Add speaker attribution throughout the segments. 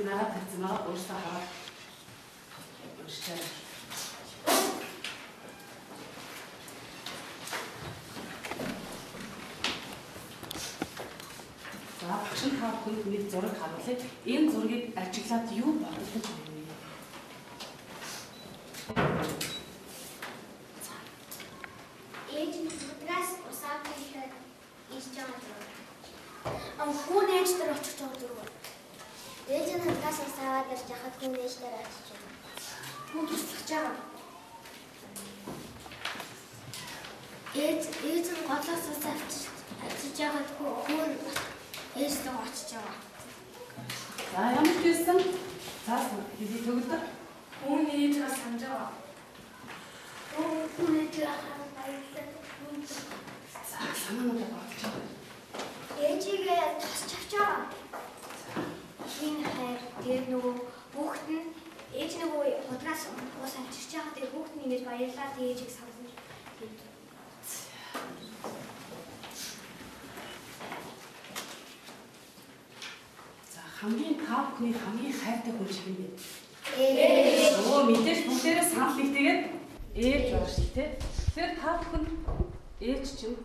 Speaker 1: тэр нараад тавьсан аа өөрсдөө хараад уншчихсан. За багш нь та бүхэнд нэг зураг харуулъя. Энэ зургийг ажиглаад юу байна вэ?
Speaker 2: Ээж нь өдрөөс усаад ихэд ирж байгаа зүг. Ам хүн ээж дээр очих жоо зүг. Ээж нь хатгаас усаад ирж яхад хүн ээж дээр очиж байна. Хүн туслах жаа. Ээж ээж нь годлоос усаад очиж яхад хүн ээж дээр очиж байгаа.
Speaker 1: За ямар ч байсан цаас хийх төгөлдөр
Speaker 3: Хүн ээжээ санаж байгаа.
Speaker 2: Хүн ээж хахаар баярлалаа.
Speaker 1: за санаануудаа бодож байгаа.
Speaker 2: Ээжигээ тасч авч байгаа. Энэ хайр тэр нөгөө хүүхэд нь ээж нөгөө худгаас уус авчирч байгаа тэр хүүхэд нь ингэж баярлаад ээжийг сансан.
Speaker 1: За хамгийн та бүхний хамгийн хайртай хүн шиг юм бэ?
Speaker 2: Ээж.
Speaker 1: Өө мэдээж санал нэгтэйгээд ээж байна шүү дээ. Тэгэхээр та бүхэн ээж чинь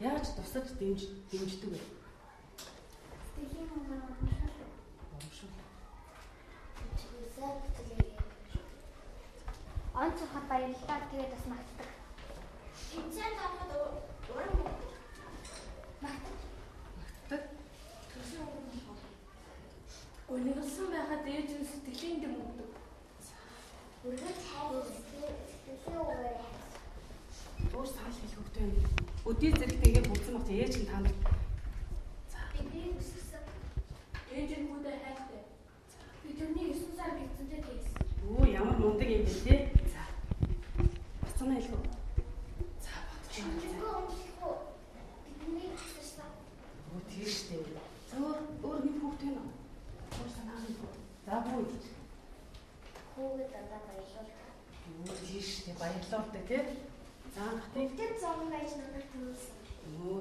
Speaker 1: яаж тусаж дэмж дэмждэг вэ?
Speaker 2: Тэхийн
Speaker 1: Уушгүй.
Speaker 2: онц хат баярлалаа тэгээд бас магтдаг. Эцэг тавхад уран магтдаг.
Speaker 1: Тэг.
Speaker 3: Өнөглсөн байхад ээж нь сэтгэлийн дэм өгдөг.
Speaker 2: Үргэлж хайр сэтгэлийн үгээр
Speaker 1: Өөр санал хэлэх хөвтэй юм. Өдий зэрэгтэй ингээд бүгдсэн багт ээж нь танд
Speaker 2: бидний өсгсөн.
Speaker 3: Ээж нь хүүдэд хайртай. Би тэрний 9 сар бицэнтэй тэгсэн.
Speaker 1: Өө ямар мундаг юм бэ те? За. Бацнаа хэлэх үү? За бодож байна.
Speaker 2: Бидний өсгсөн.
Speaker 1: Өө тийш дээ. За өөр нэг хөвтэй нөө. Өөр санаа нь. За бүү.
Speaker 2: Хүүгээ дандаа баярлуулдаг.
Speaker 1: Өө тийш дээ баярлалаа те. За хатыг
Speaker 2: Бүгд зам байж надад төрүүлсэн.
Speaker 1: өө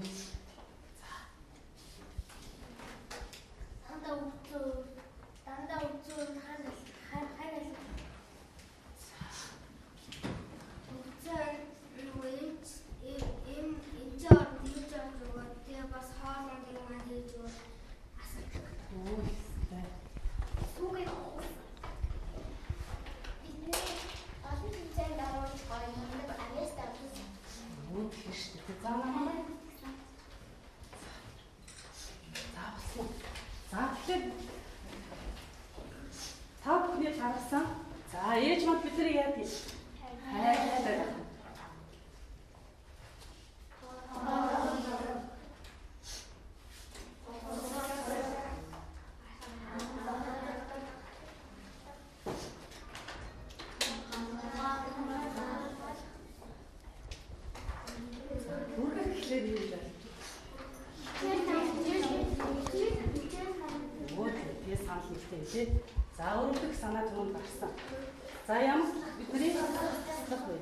Speaker 2: Дандаа өвчөө дандаа өвчөө ханал ханал өвчөө нүгэж эм энжээр хийж байгаа тэгээ бас хоолой нэг маань хийж өгөө асуух.
Speaker 1: өө тэ.
Speaker 2: Сүгээ бидний олон хэмжээнд оруулж гоё юм амяас тавьсан.
Speaker 1: Өө тийш дээ. За намаа. За болсон. За тэгэхээр та бүхний харсан. За ээж мод бидний яа гэж хайртай. Үргэлж эхлээд юм байна. Өө тэгээ санал нэгтэй тий. За өөрөлдөх санаа түрүүнд гарсан. За ямар бидний туслах вэ?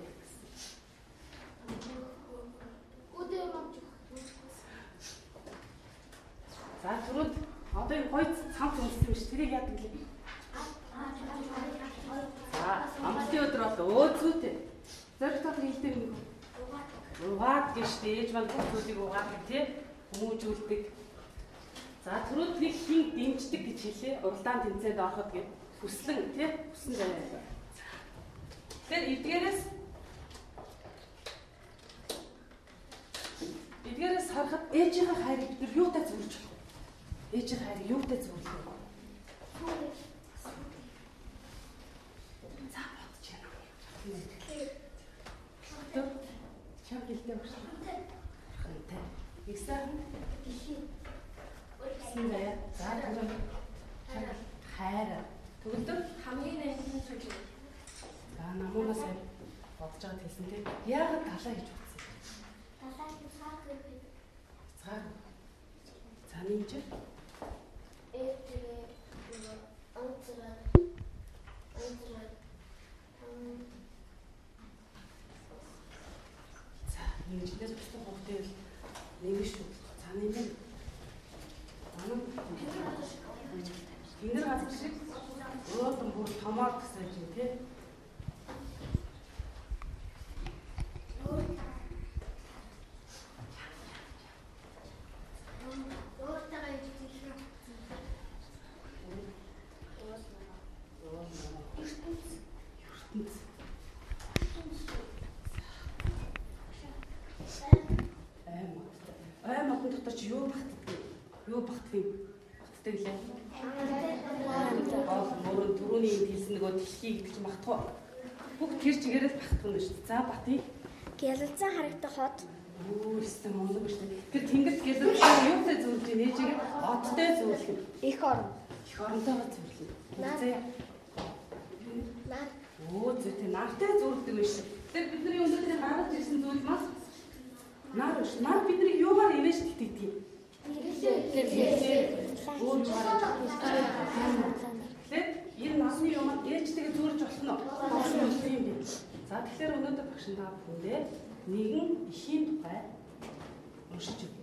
Speaker 1: За түрүүнд одоо энэ гой цамц үнссэн юм ш. Тэрийг яадаг лээ. За амтны өдөр бол өө зүйтэй. Зэрэг тал хэлдэг нэг. Угаад гэж ээж маань хүмүүсийг угаадаг тий. Хүмүүжүүлдэг. За түрүүд нэг хин дэмждэг гэж хэлээ. Уралдаан тэмцээнд ороход гэж хүслэн тий. Хүссэн заяа. Тэгэхээр эдгээрээс эдгээрээс харахад ээжийн хайрыг бид нар юутай зөвлөж болох вэ? Ээжийн хайрыг юутай зөвлөх вэ? За бодож байна. Тэ. Чам гэлтэй багш. Хантай. Ихсэн. болсон заяа. За тэгвэл хайр. Төгөлдөр
Speaker 3: хамгийн найзын зүйл.
Speaker 1: за намуунаас бодож байгаа хэлсэн тийм. Яагаад талаа гэж бодсон?
Speaker 4: Далайн цаг гэхэд
Speaker 1: Цаа. За нэмж.
Speaker 4: ээ тэгээ анцраа анцраа
Speaker 1: Нэмжлээс бусдын хөвгтэй нэмж шүү. За нэмэн. Манай Эндэр газар шиг өөрөөр бүр томоор гэсэн юм тийм.
Speaker 4: өөртөө ижил
Speaker 1: ертөнц. Аим. Аим модон дотор чи юу багтдаг? Юу багтдаг юм? Багтдаг лээ. Гол мөрөн түрүүний энд хэлсэн нөгөө дэлхий гэдэг чинь багтах уу? Бүх тэр чигээрээс багтах нь шүү дээ. За бати.
Speaker 4: Гялалзан харагдах хот
Speaker 1: өстө моног шүү дээ. Тэр тэнгэрт гэлэр юутай зүрж нээжийг одтой зүүрлэх.
Speaker 4: их орн
Speaker 1: Их оронтойгоо зүүрлэх. Үзээ.
Speaker 4: нар
Speaker 1: Оо зүй тэ нартай зүүрдэг биш. Тэр бидний өнөөдөр гаргаж ирсэн зүйл мас нар биш. Нар бидний юугаар ивэж тэтгдэг. Өөр гараад. Тэгэхээр энэ насны юмд ээжтэйгээ зүүрж болно уу? Болно юм би. За тэгэхээр өнөөдөр багш та бүхэндээ нэгэн ихийн тухай уншиж өгье.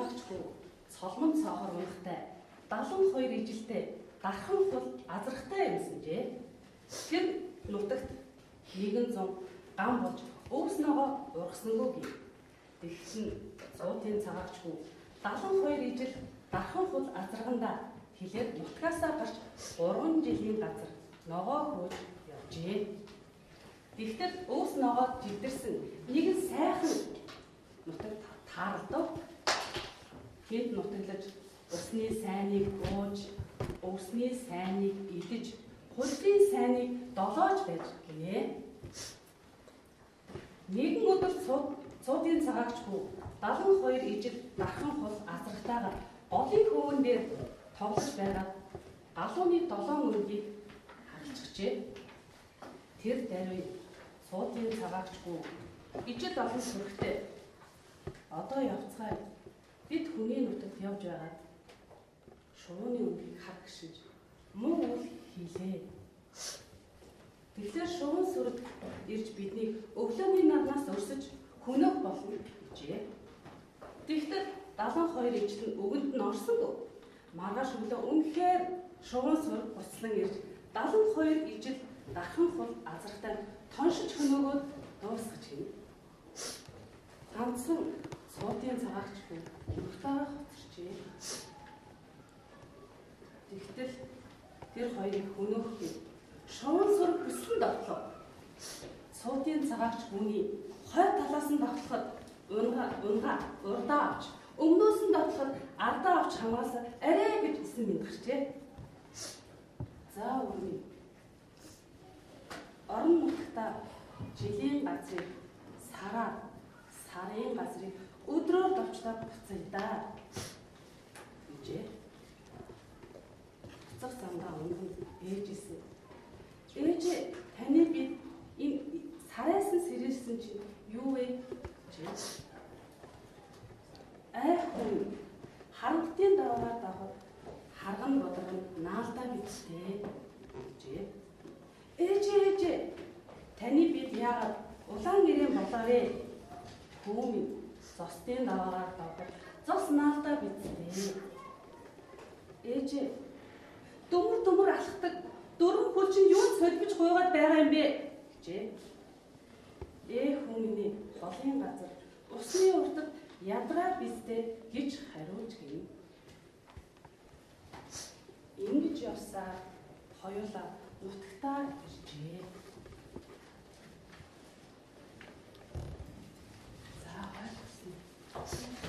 Speaker 1: Суудын цагаагчгүй цолмон цоохор унахтай 72 ижилтэй дархан хул азрахтай юмсанжээ. Тэр нутагт нэгэн зам гам болж өвснөгөө ургаснаггүй гээ. Тэгсэн суудын цагаагчгүй 72 ижил дархан хул азарганда хилээд нутгаасаа гарч 3 жилийн газар ногоо хөөж явжээ. Тэгтэл өвс ногоод жилдэрсэн нэгэн сайхан нутаг таарлав. Хэд нутаглаж усны сайныг ууж, өвсний сайныг идэж, хулсын сайныг долоож байж гинэ. Нэгэн өдөр цууд цуудын цагаагчгүй 72 ижил дархан хул азрахтайгаар голын хөвөн дээр тоглож байгаад галууны долоон өнгийг харалцчихжээ. Тэр даруй цуудын цагаагчгүй ижил олон сүрхтэй одоо явцгаая бид хүний нутагт явж байгаад шувууны өнгийг хар гişиж муу үл хийлээ. Тэгэхээр шувуун сүрд ирж биднийг өглөөний нарнаас өрсөж хөнөөх болно гэжээ. Тэгтэл 72 ижил нь өгөнд нь орсонгүй. Маргааш өглөө үнэхээр шувуун сүр буцлан ирж 72 ижил дархан хул азартай тоншиж хөнөөгөөд дуусгаж гинэ. Ганцхан суудын цагаагчгүй уртаа хоцорчээ. Тэгтэл тэр хоёрыг хөнөөхгүй шувуун сүр бүслэн давтлаа. Суудын цагаагч хүний хой талаас нь давтлахад унга унга урдаа авч өмнөөс нь давтлахад ардаа авч хамгаалсан арай гэж исэн минь гарчээ. За үргэлж орон нутгата жилийн газрыг сараар сарын газрыг өдрөөр давчдаа буцъя да. гэжээ. Буцах замдаа өнгөн ээжсэн. Ээж таны би энэ сараас нь сэрэлсэн чинь юу вэ? гэж. Айхгүй харагдтын даваагаар давхад харган бодрон наалдаа биттэй гэжээ. Ээж ээж таны бид яагаад улаан гэрээ болоо вэ? Хөөми зостын даваагаар давхад зос наалдаа биттэй. Ээж дөмөр дөмөр алхдаг дөрвөн хөл чинь юу солбиж гуйгаад байгаа юм бэ? гэжээ. Ээ хүмүүний голын газар усны уртад ядраа бистэй гэж хариулж гин. Ингэж явсаар хоёулаа нутагтаа иржээ.
Speaker 3: ます。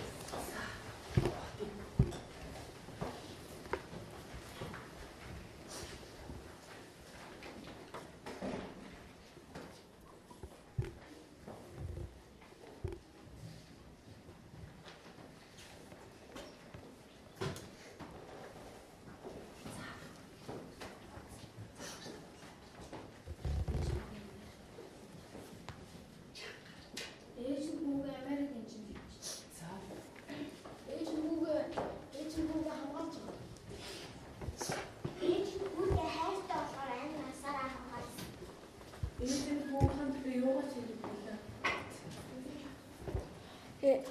Speaker 4: Эд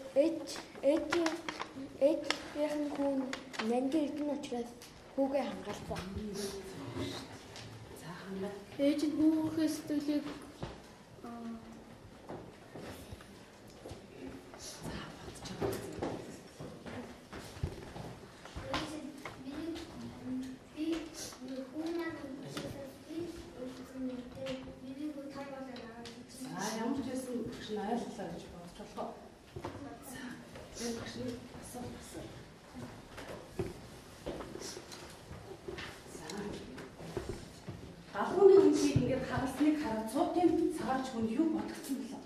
Speaker 4: эд эдийнх нь хүн нандин эрдэнэ учраас хүүгээ хангалсан.
Speaker 1: За хангаа.
Speaker 3: Ээж нь хүүхийнхээ сэтгэлийг аа,
Speaker 1: За ямар ч байсан багш нь ойлголоо гэж бодож болох. За. Тэр багш нь асуу асуу. За. Галууны үнхийг ингээд хагалсныг хараад цуутын цагаарч хүн юу бодгцсан бэлээ?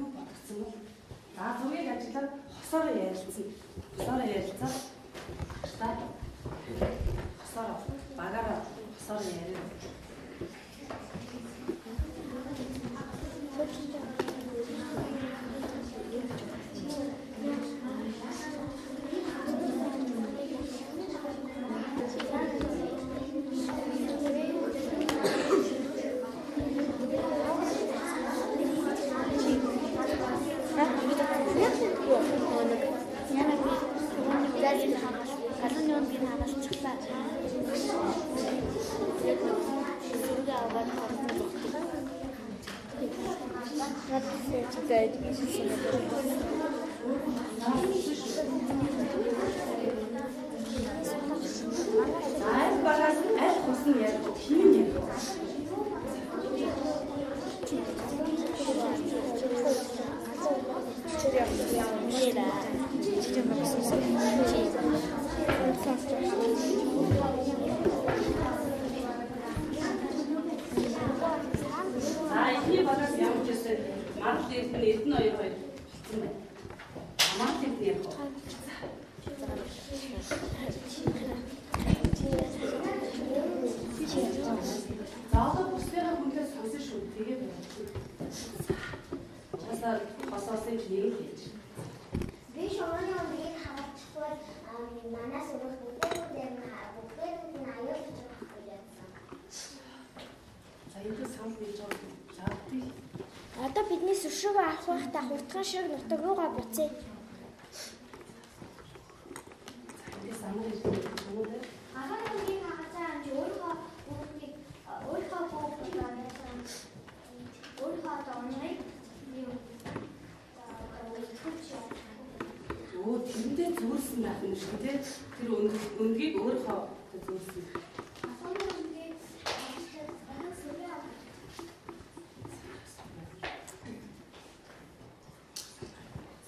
Speaker 1: Юу бодгцсан бол? За зүгийг ажиллаад хосоор ярилцсан. Хосоор ярилцаад багштай хосоор багаараа хосоор яриа.
Speaker 4: Галууны үнд би хагалчихлаа. Яг зүрх аваад харсан байна. Надад тэгээд
Speaker 1: Аль багаас аль яг хин яг. За эхний багаас ямар ч гэсэн марл эрдэнэ эрдэнэ хоёр хоёр хэлсэн байна. Марл эрдэнэ яг. За одоо бүсдэрэ хүнээс сонсон шүү. Тэгээ байна. Угаасаа хосоосын ч нэг л хийж.
Speaker 4: Би шороны өдрийг хаваачихвал манаас өрөх бүтээгүүдээр нь бүтээгүүд нь аюулж байгаа байсан.
Speaker 1: За энэ санал хийж байгаа. За би
Speaker 4: Одоо бидний сүршүүг авах байхдаа хурдхан шиг нутаг руугаа буцъя. өдрийг хаваачаа амж өөрөө бүгдийг өөрөө бүгдийг анасан. Өөрөө одоо оныг юу
Speaker 1: Өө тэндээ зүүрсэн байх юм шиг тий. Тэр өндгийг өөрөө зүүрсэн.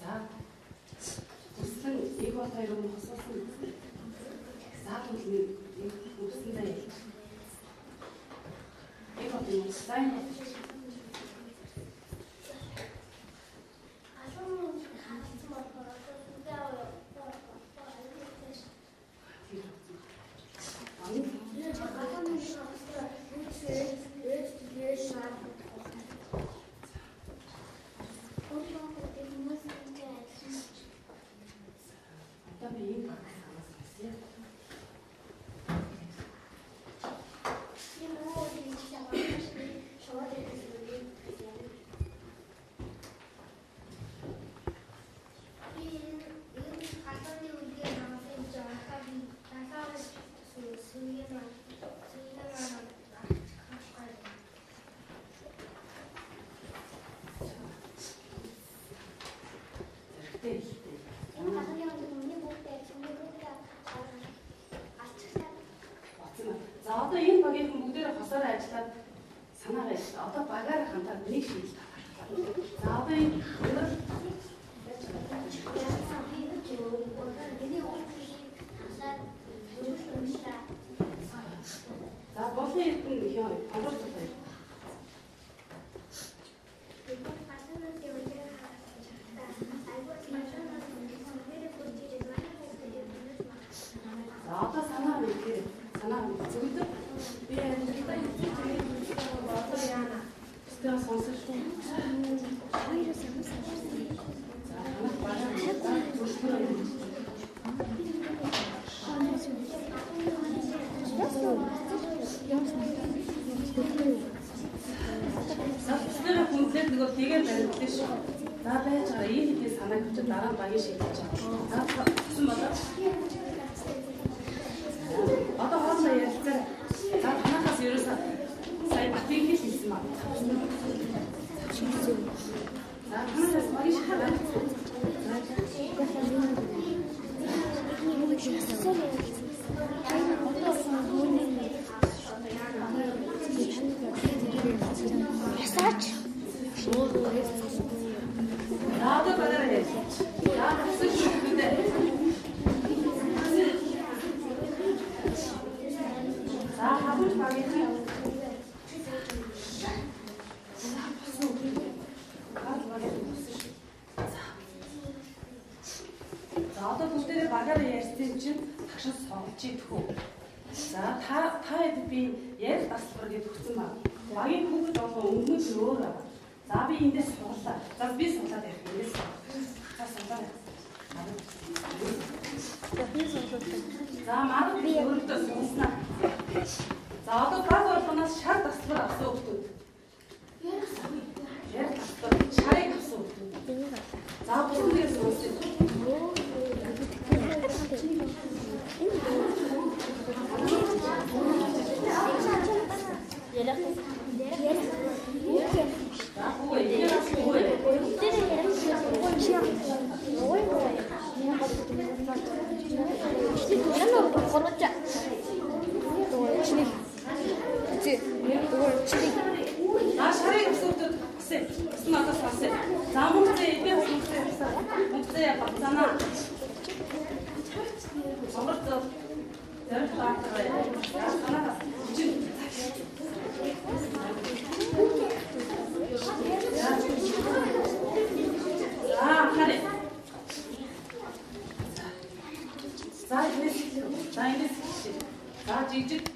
Speaker 1: За. Үслэн нэг бол хоёр юм хосоосон. За түлхний үслэн даа яа. Нэг бол юм сайн. Ани одоо би энэ баг санаасаа. Хэрэгтэй ихтэй. Боцно. За одоо энэ багийн хүн бүгдээрээ хосоор ажиллаад санаагаа ярьж. Одоо багаар хандаад нэг шийдэл гаргах. За одоо энэ ボ。сонсээ. Гэсэн одоо сонсээ. За мөнгөтэй эдгээр хүмүүсээ мөнгөтэй бацана. Сонгор зөв зорилт гаргаваа. Санаа чинь За харин За ингэж за ингэж За жижиг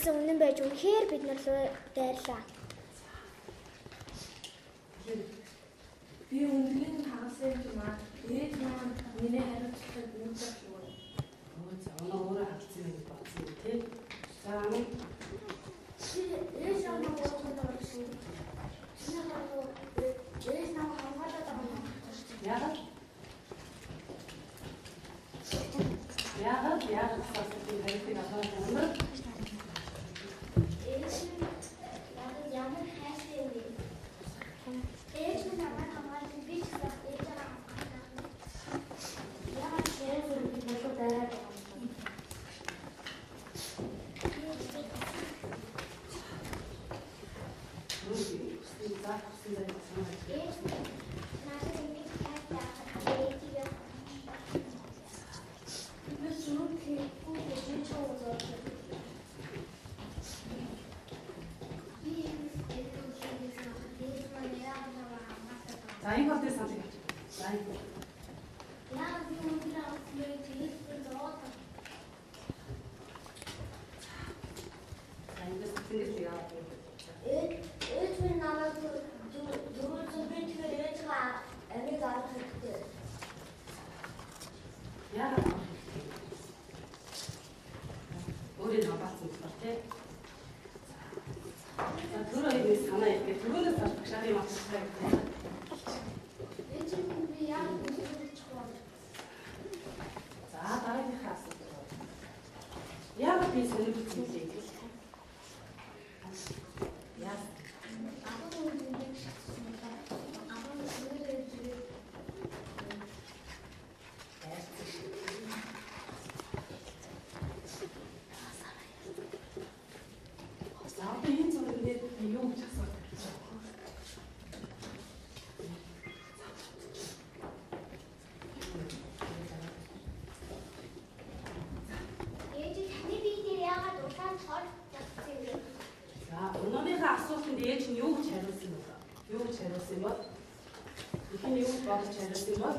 Speaker 1: гэсэн
Speaker 4: үнэн байж үнэхээр бид нар дайрлаа. Юу гэж хариулсан юм бол? Эхний юу болж хариулсан юм бол?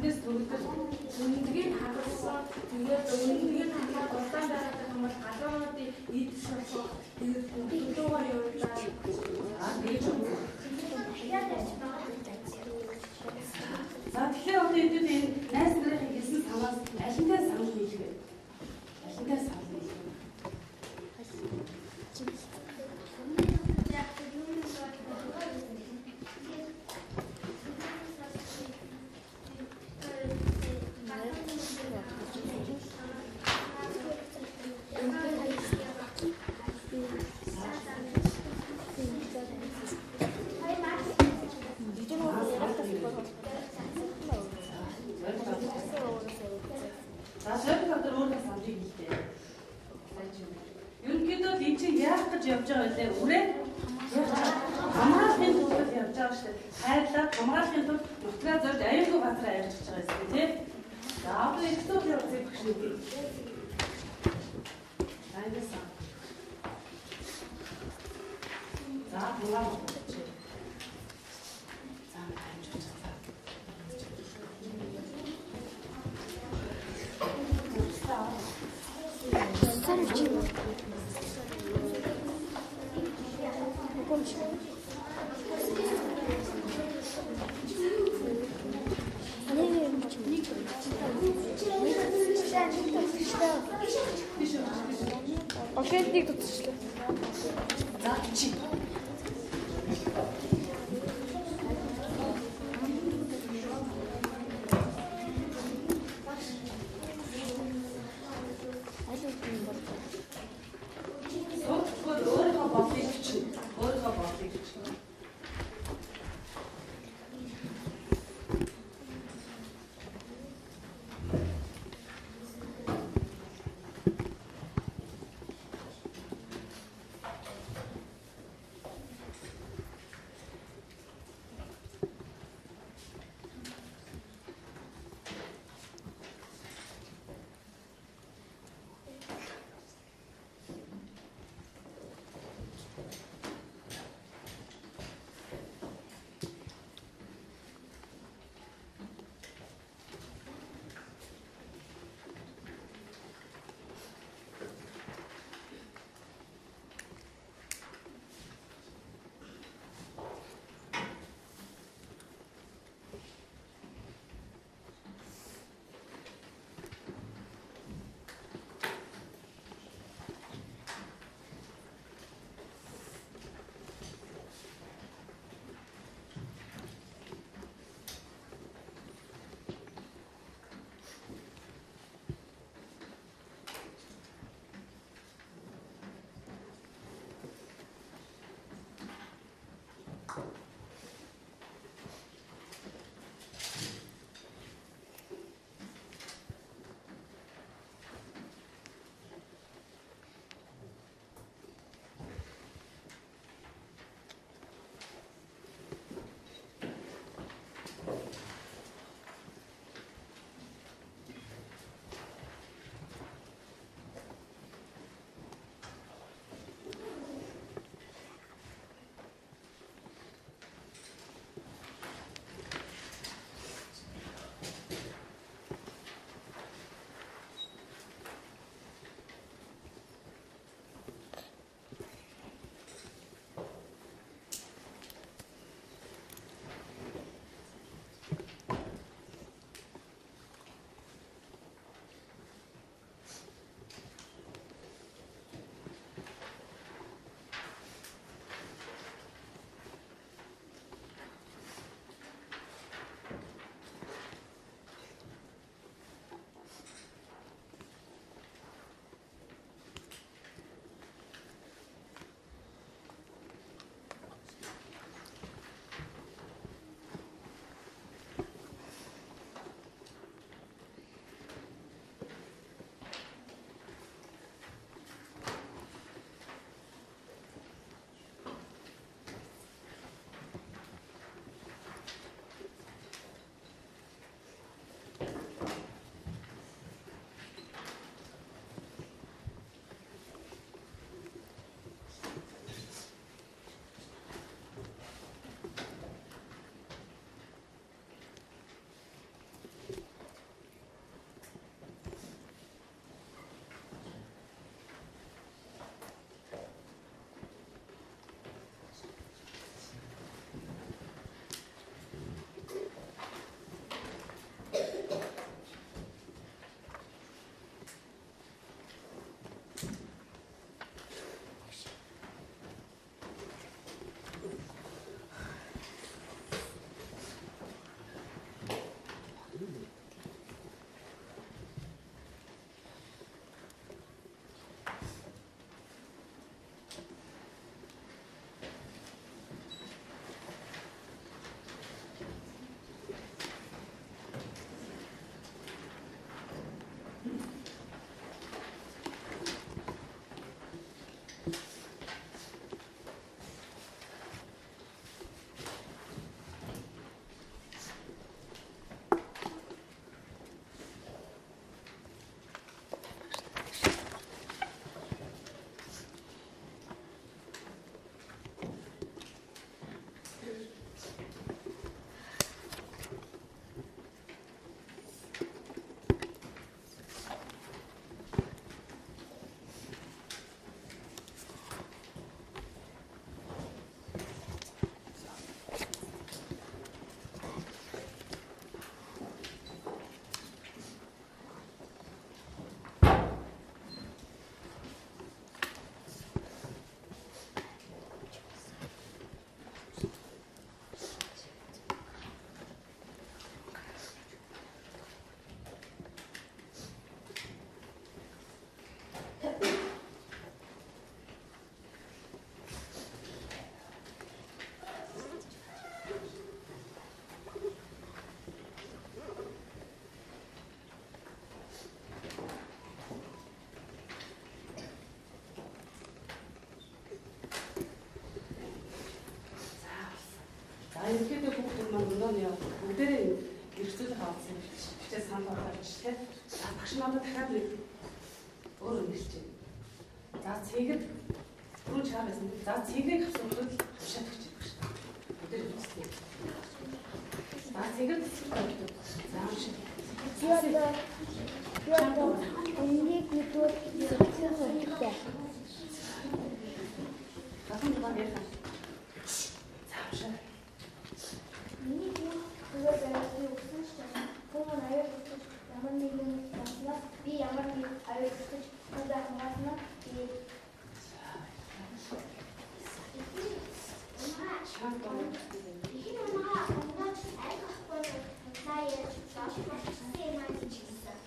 Speaker 4: үндэс төгөлдөр
Speaker 3: үнэнийг хадгалсан тэгээд үнэнийг хадгалж улаан байгаад юм бол галуунуудын ид шулах тэгээд төлөөгөө явуулдаг
Speaker 4: аа гэж байна. За тэгэхээр өнөөдөр энэ найз нарын хэлсэн санаас алинтай санал нийлгэн. Алинтай
Speaker 1: Konuşalım. Ерөнхийдөө хүүхдүүд маань өнөөний бүгдээрээ гэрчлэл авсан хичээл санал болгож тийм. За багш надад дахиад нэг өөр нэрч байна. За цэгэд түрүүн чаавсан. За цэгийг асуудал тушаад өгч байгаа шүү дээ. Өдөр үстэй. За цэгэд за амшиг.
Speaker 2: Юугаа юугаа энийг нэгдүгээр сэтгэл хөдлөлтэй.
Speaker 1: Гатын дугаар ярих. За амшиг.
Speaker 2: Миний зүгээр байгаад өгсөн ч гэсэн хүмүүс аяа өгч ямар нэгэн таснаас би ямар нэг аяа өгч надад хамгаална би
Speaker 1: Чам доо.
Speaker 4: Ихэн оноо онгоц айх ахгүй цаа яаж шаш болсон юм аа гэж хэлсэн.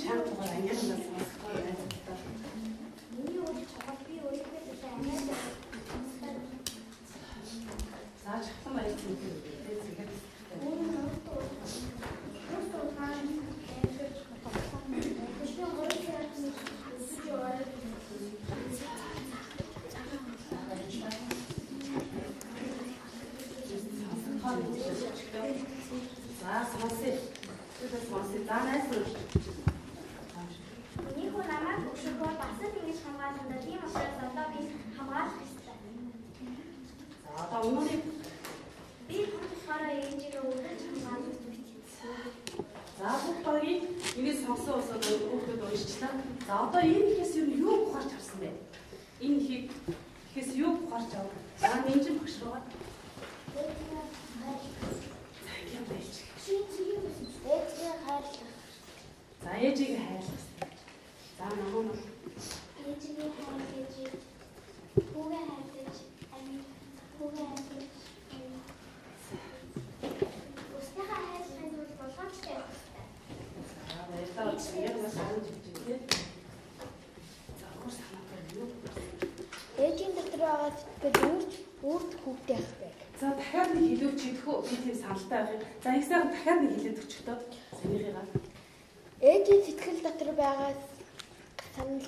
Speaker 1: Чам дугаар ангиас сонсгоо байна.
Speaker 4: Миний үйл чагаа би өөрийнхөө төлөө амьд
Speaker 1: За чахлан баяр цэгээр. Тэгээд За сонсъё. Тэгээд сонсъё. За найс үү.
Speaker 4: Миний хүн намайг өгшөхөөр бас л ингэж хамгаална. Тийм учраас одоо би хамгаалах хэрэгтэй.
Speaker 1: За одоо өнөөний
Speaker 4: Би болохоор ээжигээ өдөрч хамгаалах хэрэгтэй.
Speaker 1: За бүх багийн энийг сонсон усаад хүүхдүүд уншчлаа. За одоо энэ ихээс юу юу ухаарч авсан бэ? Энэ ихийг ихээс юу ухаарч ав? За нэмжин багш руугаа. За юм байж.
Speaker 2: ээжгээ хайрлах.
Speaker 1: За ээжийг хайрлах. За намаа нь
Speaker 4: Ээжигээ хайрлаж, хүүгээ хайрлаж, амин хүүгээ хайрлаж. Устахаа хайрлахын тулд болгоомжтой байх хэрэгтэй.
Speaker 1: за баярлалаа. Яг бас харин жижиг тийм. За өөр санаатай юу?
Speaker 2: Ээжийн дотор байгаа сэтгэл үрж үрд хүүхдээ хтэй.
Speaker 1: За дахиад нэг хэлүүч идэх үү? Би тийм саналтай байх. За их сайхан дахиад нэг хэлээд өчтөө. Санийгийгаа.
Speaker 2: Ээжийн сэтгэл дотор байгаа санал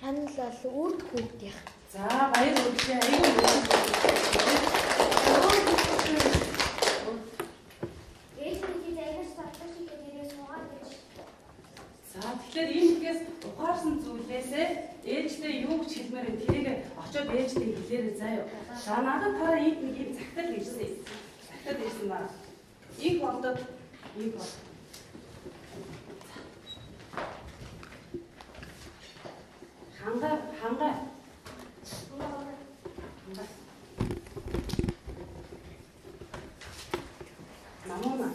Speaker 2: санал бол үрд хүүхдээ.
Speaker 1: За баяр
Speaker 4: гэж.
Speaker 1: За тэгэхээр энэ ихээс ухаарсан зүйлээсээ ээжтэй юу гэж хэлмээр энэ тэрийг очоод ээжтэй хэлээрэй заяа. За надад тараа ийм нэг юм цагтал ирсэн. Цагтал ирсэн ба. Их болдод их бол. Ханга ханга. Намуна.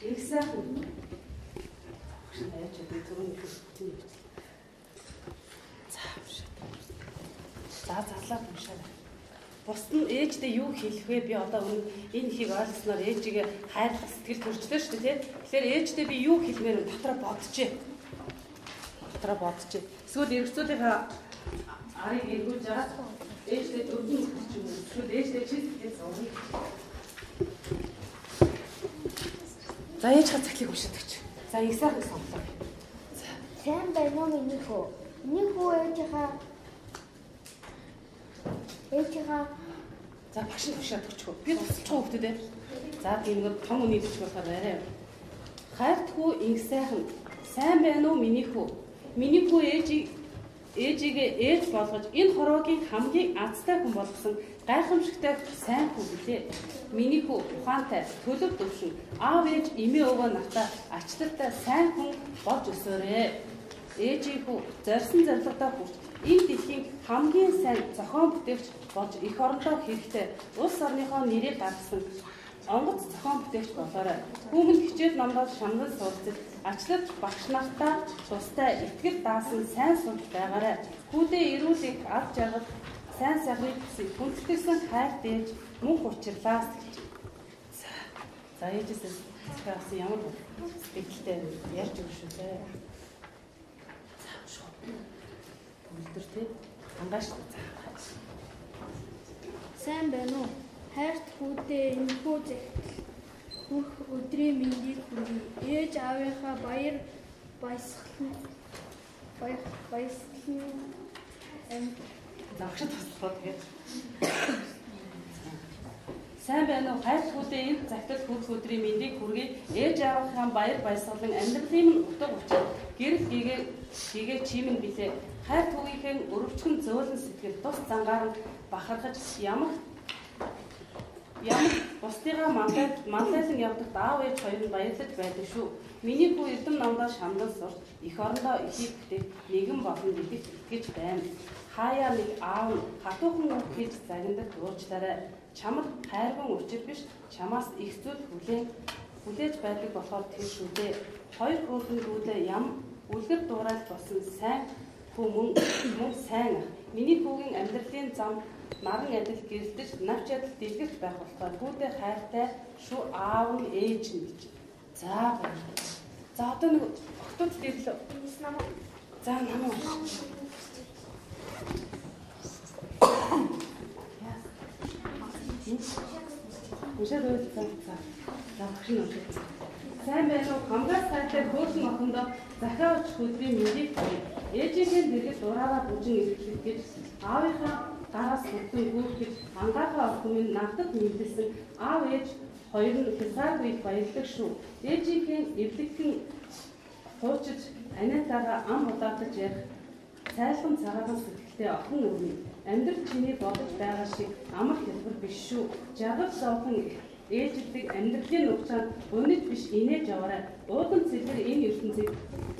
Speaker 1: Их сайхан. Багш яаж би түрүүний хэлсэн. За. За зарлаад уншаа. Бусд нь ээждээ юу хэлэх вэ? Би одоо энэ ихийг ойлгосноор ээжигээ хайрлах сэтгэл төрчлөө шүү дээ, тийм. Тэгэхээр ээждээ би юу хэлмээр дотроо бодчихъя. Дотроо бодчихъя. Эсвэл эргцүүлийнхаа арыг эргүүлж байгаа. Ээждээ дөрвөн хэлчих юм? Эсвэл ээждээ чи сэтгэл зовно. За ээж ха цаглыг уншаад өгч. За их сайхан сонлоо.
Speaker 2: Сайн байна уу миний хөө? Миний хөө ээжийнхаа ээжийнхаа
Speaker 1: За багш нь уншаад өгч. Би тусалж байгаа хүмүүс дээ. За тиймэр том үний бичиг болохоор арай. Хайртгүй инх сайхан сайн байна уу миний хүү? Миний хүү ээжийг ээжигээ ээж болгож энэ хороогийн хамгийн азтай хүн болгосон гайхамшигтай сайн хүү билээ. Миний хүү ухаантай, төлөв төвшин, аав ээж эмээ өвөө натаа ачлалтай сайн хүн болж өсөөрэй. Ээжийн хүү зорьсон зорилгодоо хүрч энэ дэлхийн хамгийн сайн зохион бүтээгч болж эх орондоо хэрэгтэй улс орныхоо нэрийг гаргасан онгоц зохион бүтээгч болоорой. Хүүмэн хичээл номдоо шамнал суралцаж ачлалч багш нартаа тустай итгэл даасан сайн сурч байгаарай. Хүүдээ эрүүлэх ад жаргал сайн сайхныг хүндэтгсэн хайр дээж мөнх учрлаас гэж. За ээжээс бас ямар сэтгэлтэй ярьж өгш үү те. За шүү. Бүлдэр те. Ангааш.
Speaker 3: Сайн байна уу? Хайрт хүүдээ энэ хүү зэгтэл бүх өдрийн мэндийг хүргэе. Ээж аавынхаа баяр баясгалан
Speaker 2: Баяр баярлалын эм
Speaker 1: Загшд туслах тэгээд. Сайн байна уу? Хайр хүүдээ энэ захидал хөрх өдрийн мэндийг хүргэе. Ээж аавынхаа баяр баясгалан амьдралын утга учир гэрэл гээгээ гээгээ чимэн билээ. Хайр түүгийнхэн өрөвчгөн зөөлөн сэтгэл тус зангаар бахархаж ямар ямар бусдыгаа мандаад мандайлан явдаг аав ээж хоёр нь баярлаж байдаг шүү. Миний хүү эрдэм намдаа шамдан сурч их орондоо ихийг бүтээх нэгэн болно гэдэгт итгэж байна. Хаяа нэг аав хатуухан үг хийж загнадаг дуурчлаарай. Чамд хайрган учир биш чамаас их зүйл хүлээн хүлээж байдаг болохоор тэр шүү дээ. Хоёр хөрөнгөлүүдээ ям үлгэр дуурайж болсон сайн хүү мөн сайн. Миний хүүгийн амьдралын зам наран адил гэрэлдэж навч ядал дэлгэрч байх болохоор хүүтэй хайртай шүү аав нь ээж нь гэж. За баярлалаа. За одоо нэг октод дэрлээ. За намаа. Уншаад байлаа. За. За нь уншаад. Сайн байна уу? Хамгаас сайтай хөөсөн охиндоо захиа очих өдрийн мэндийг хүргэе. Ээжийнхээ дэргэд дураараа бүжин ирэхлэх гэж аавынхаа гараас бүтэн гүйтгэж ангаахаа охин минь навдад мэдсэн аав ээж хоёр нь хязгааргүй баярлаг шүү. Ээжийнхээ эвлэгхэн хуучиж аниатаага ам удаатаж ярих цайлган цагаахан сэтгэлтэй охин өрнө. Амьдрал чиний бодож байгаа шиг амар хэлбэр биш шүү. Жагал зовхон ээжлэг амьдралын нухчаанд өнөж биш инээж яваарай. Уудан цэлэр энэ ертөнцийг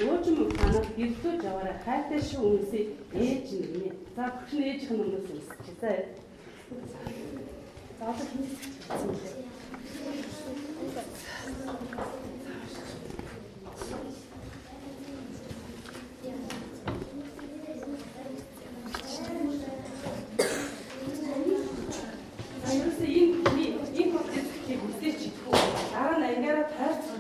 Speaker 1: уужим танаар гэрлүүлж яваарай. Хайртай шүү үнсээ ээж нэ. За нь ээжийнх нь өмнөөс үсч. За. За одоо хинээс хэлсэн. Аюулсаа энэ энэ процессыг үсэж чадахгүй. Дараа нь ангаараа тайр